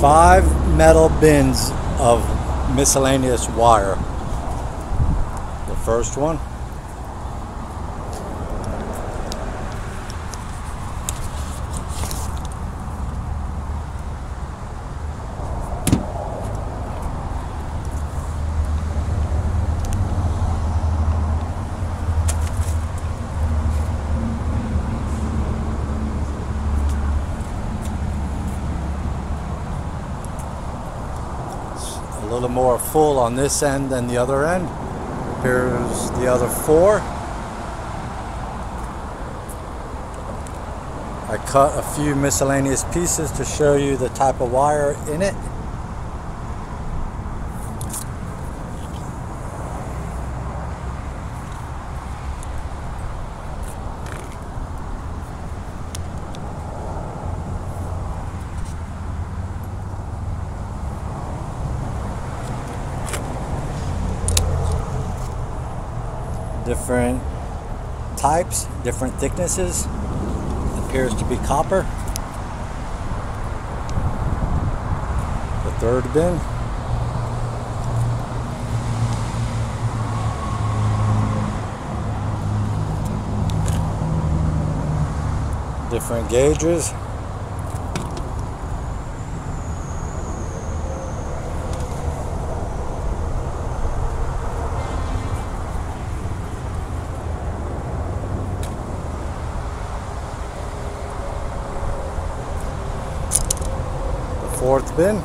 five metal bins of miscellaneous wire. The first one. A little more full on this end than the other end. Here's the other four. I cut a few miscellaneous pieces to show you the type of wire in it. Different types, different thicknesses. Appears to be copper. The third bin. Different gauges. Fourth bin.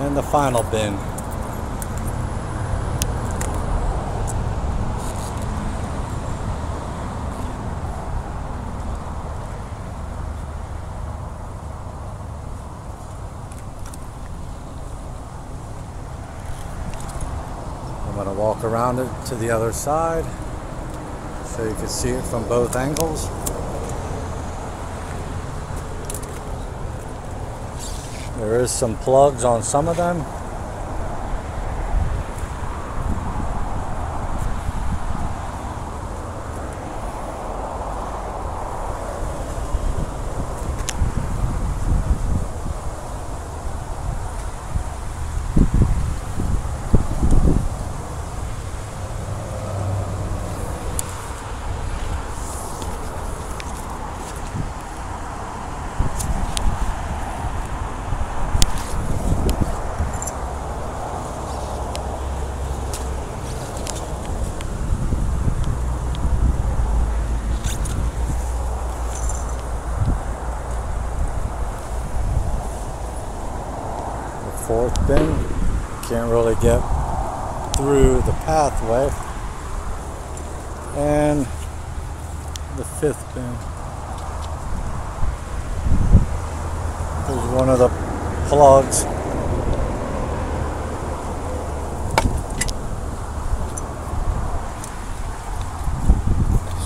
And the final bin. Going to walk around it to the other side so you can see it from both angles. There is some plugs on some of them. The fourth bin. Can't really get through the pathway. And the fifth bin. is one of the plugs.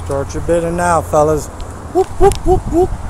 Start your bidding now, fellas. Whoop, whoop, whoop, whoop.